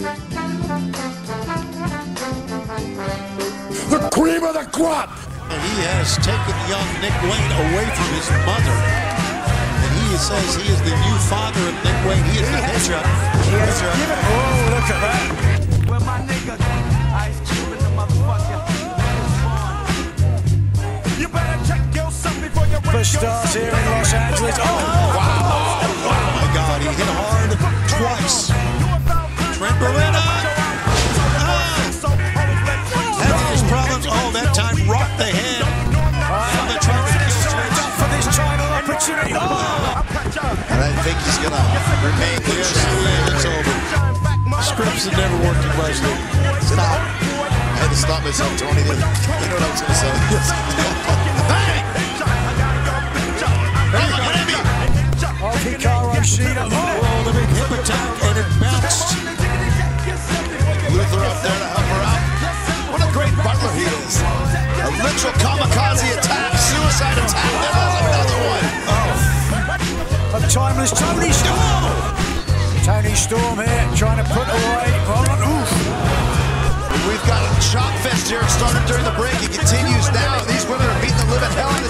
The cream of the crop! He has taken young Nick Wayne away from his mother. And he says he is the new father of Nick Wayne. He is the pitcher. He has given. Oh, look at that. Where my nigga Ice Cube in the motherfucker. You better check yourself before you wreck First stars here in Los Angeles. Oh, oh, Wow. Oh my God. He hit hard twice. Trent Beretta. Having his problems. Oh, that time rocked the head. From the trying to kill Trent. for this title opportunity. Oh, And I think he's going to remain the Yes, champion. it's over. Scripts have never worked in wrestling. Stop. I had to stop myself, Tony. You know what I was going to say. Timeless Toni Storm. Toni Storm here trying to put away. Oh, oof. We've got a chop fest here. It started during the break. It continues now. These women are beating the living hell out of